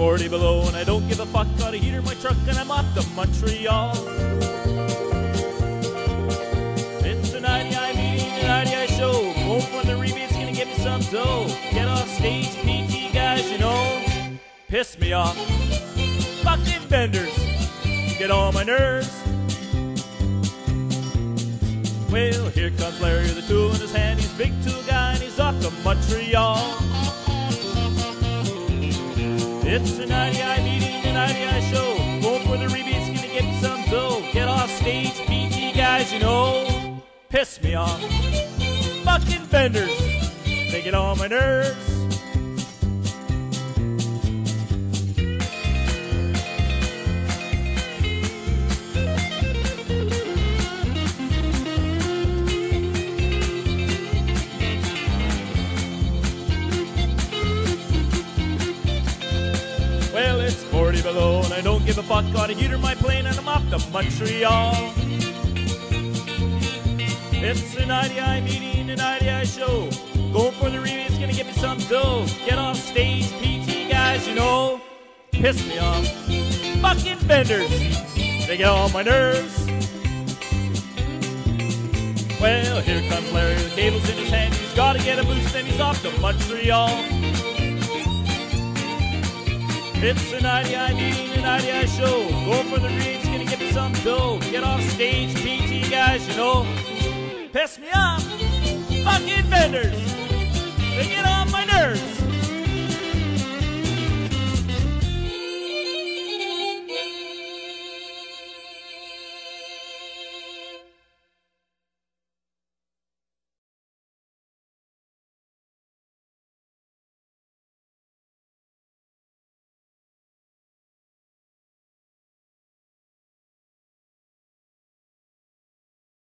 40 below and I don't give a fuck. Got a heater in my truck and I'm off to Montreal. It's an IDI meeting, an IDI show. Going for the rebate's gonna get me some dough. Get off stage, PT guys, you know, piss me off. Fucking vendors, get on my nerves. Well, here comes Larry a tool in his hand. He's big tool guy and he's off to Montreal. It's an IDI meeting, an IDI show. Going for the rebate's gonna get me some dough. Get off stage, PT guys, you know, piss me off. Fucking vendors, they get on my nerves. It's 40 below and I don't give a fuck. Got a heater my plane and I'm off to Montreal. It's an IDI meeting, an IDI show. Going for the rebate's gonna get me some dough. Get off stage, PT guys, you know, piss me off. Fucking vendors, they get on my nerves. Well, here comes Larry with cables in his hand. He's gotta get a boost and he's off to Montreal. It's an IDI meeting, an IDI show. Go for the reads, gonna get me some dough. Get off stage, PT guys, you know. Piss me off. Fucking vendors.